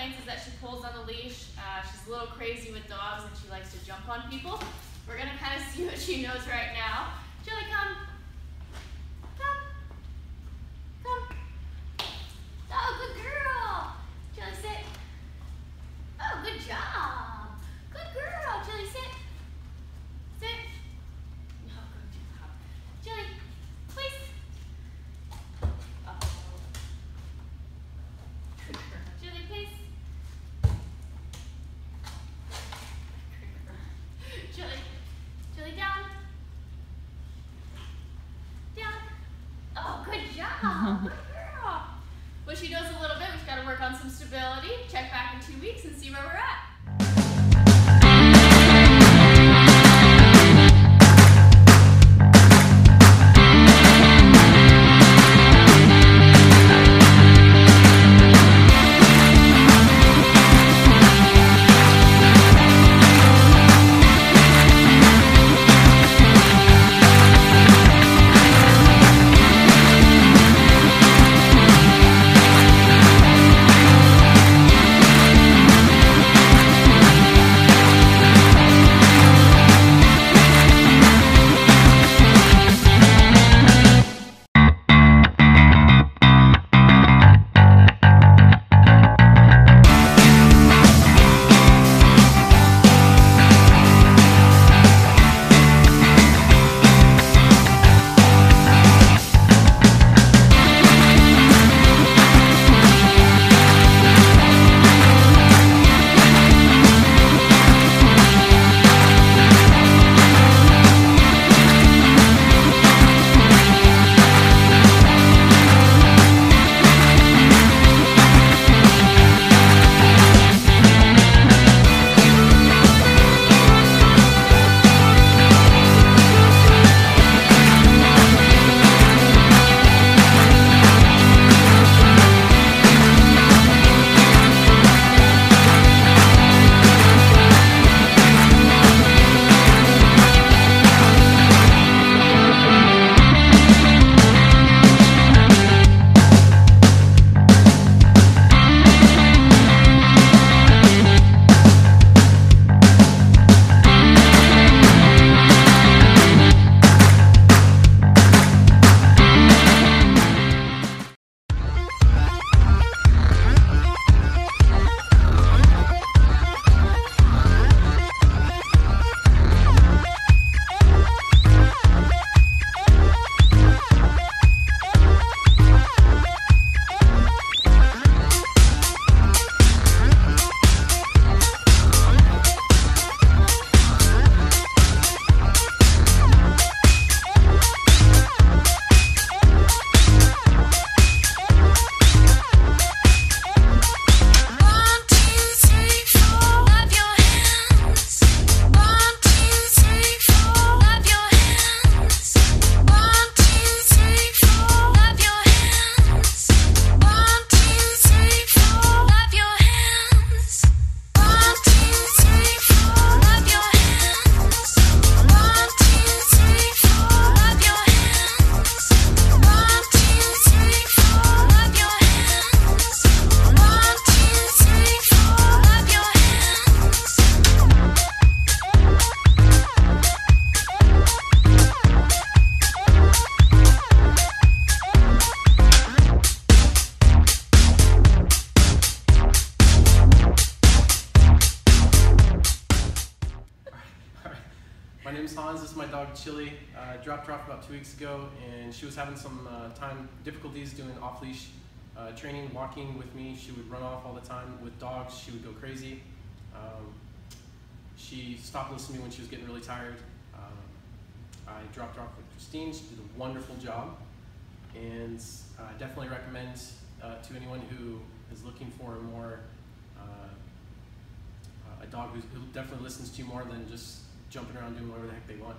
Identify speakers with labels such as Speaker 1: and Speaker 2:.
Speaker 1: complaints is that she pulls on the leash. Uh, she's a little crazy with dogs and she likes to jump on people. We're gonna kind of see what she knows right now. Chilli, come. Come. Come. Oh, good girl. Chilli, sit. Oh, good job. Good girl. Chilli, sit. Sit. Oh, good job. Chilli, please. Oh. Good girl. Chilli, please. Chilli. Chilli, down. Down. Oh, good girl. Well, she knows a little bit. We've got to work on some stability. Check back in two weeks and see where we're at.
Speaker 2: My name's Hans. This is my dog Chilli. Uh, dropped her off about two weeks ago, and she was having some uh, time difficulties doing off leash uh, training, walking with me. She would run off all the time. With dogs, she would go crazy. Um, she stopped listening to me when she was getting really tired. Um, I dropped her off with Christine. She did a wonderful job, and I definitely recommend uh, to anyone who is looking for a more uh, uh, a dog who definitely listens to you more than just jumping around doing whatever the heck they want.